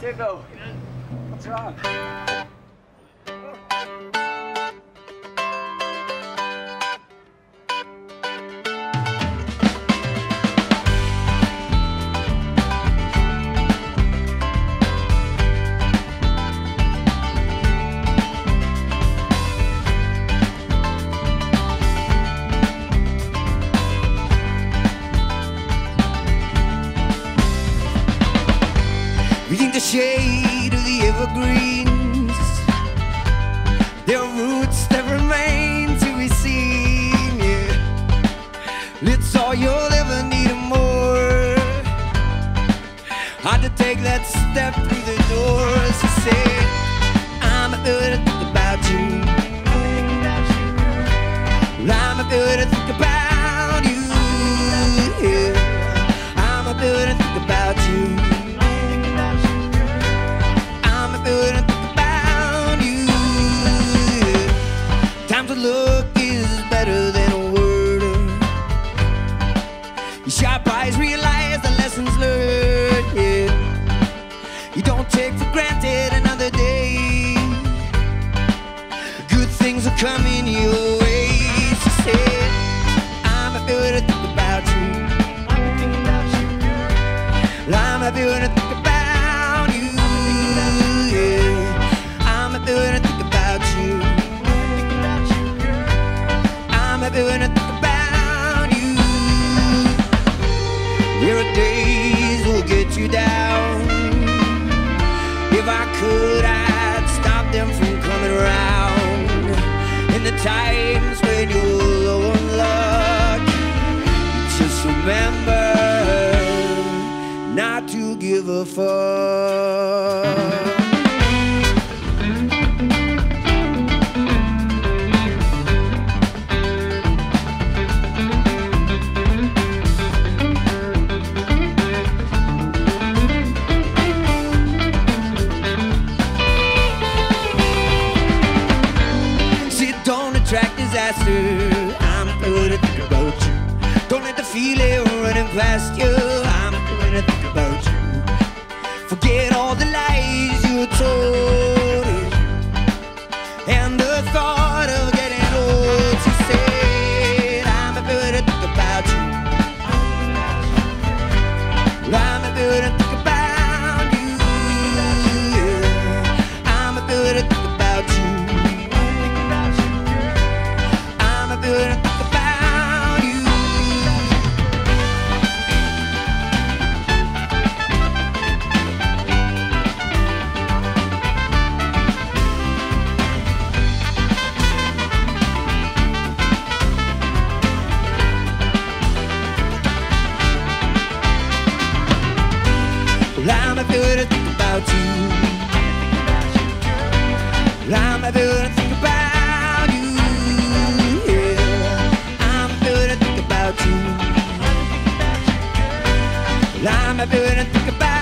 Tico, what's wrong? The shade of the evergreens. Their roots that remain to be seen Yeah, it's all you'll ever need more. Hard to take that step through the doors to say Sharp eyes realize the lessons learned. Yeah, you don't take for granted another day. Good things are coming your way. She said, I'm a good to think about you. I'm a good to think about days will get you down. If I could, I'd stop them from coming around. In the times when you're low on luck, just remember not to give a fuck. I'm to think about you. Don't let the feeling running past you. I'm to think about you. Forget all the lies you told. I'm a good think about you. I'm a good think about you. Yeah, I'm a good think about you. I'm a good think about